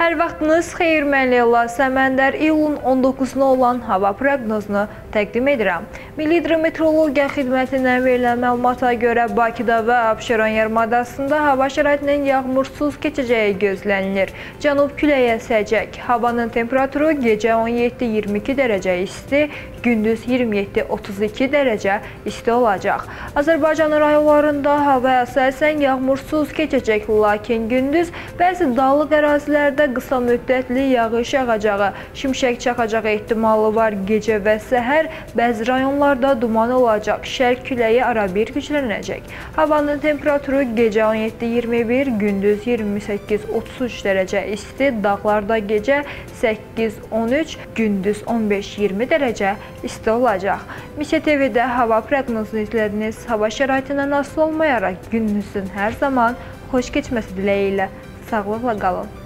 Hər vaxtınız xeyir mən Leyla Səməndər iyulun 19-na olan hava proqnozunu təqdim edirəm. Milli Hidrometeorologiya Xidmətindən verilən məlumata görə Bakıda və Abşeron yarımadasında hava şəraitinin yağmursuz keçəcəyi gözlənilir. Cənub küləyi əsəcək. Havanın temperaturu gecə 17-22 dərəcə isti, gündüz 27-32 dərəcə isti olacaq. Azərbaycan rayonlarında hava əsasən yağmursuz keçəcək, lakin gündüz bəzi dağlıq ərazilərdə qısa müddətli yağış yağacağı, şimşək çaxacağı ehtimalı var. Gecə və səhər bəzi rayonlarda duman olacaq. Şərq küləyi arabir güclənəcək. Havanın temperaturu gecə 17-21, gündüz 28-33 dərəcə isti, dağlarda gecə 8-13, gündüz 15-20 dərəcə isti olacaq. Mişə TV-də hava proqnozunu izlədiniz. Hava şəraitindən asılı olmayaraq gününüzün hər zaman xoş keçməsi diləyi ilə sağlıqla qalın.